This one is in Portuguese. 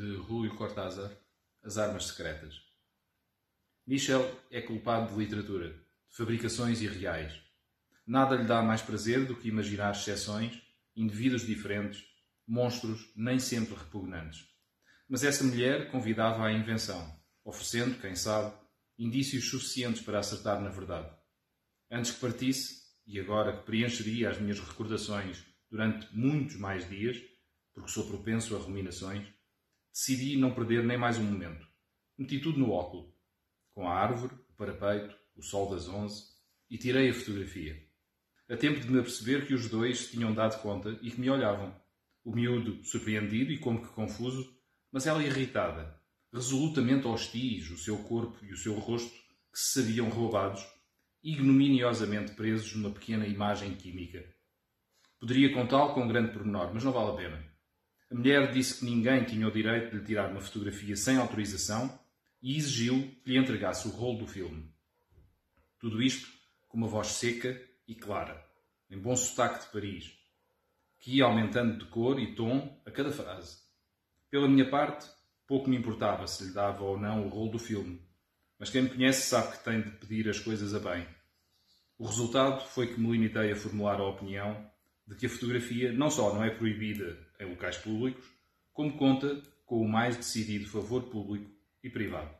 de Rúlio Cortázar, As Armas Secretas. Michel é culpado de literatura, de fabricações irreais. Nada lhe dá mais prazer do que imaginar exceções, indivíduos diferentes, monstros nem sempre repugnantes. Mas essa mulher convidava à invenção, oferecendo, quem sabe, indícios suficientes para acertar na verdade. Antes que partisse, e agora que preencheria as minhas recordações durante muitos mais dias, porque sou propenso a ruminações, decidi não perder nem mais um momento. Meti tudo no óculo, com a árvore, o parapeito, o sol das onze, e tirei a fotografia. A tempo de me aperceber que os dois tinham dado conta e que me olhavam. O miúdo surpreendido e como que confuso, mas ela irritada, resolutamente hostis, o seu corpo e o seu rosto que se sabiam roubados, ignominiosamente presos numa pequena imagem química. Poderia contá-lo com um grande pormenor, mas não vale a pena. A mulher disse que ninguém tinha o direito de lhe tirar uma fotografia sem autorização e exigiu que lhe entregasse o rolo do filme. Tudo isto com uma voz seca e clara, em bom sotaque de Paris, que ia aumentando de cor e tom a cada frase. Pela minha parte, pouco me importava se lhe dava ou não o rolo do filme, mas quem me conhece sabe que tem de pedir as coisas a bem. O resultado foi que me limitei a formular a opinião de que a fotografia não só não é proibida em locais públicos, como conta com o mais decidido favor público e privado.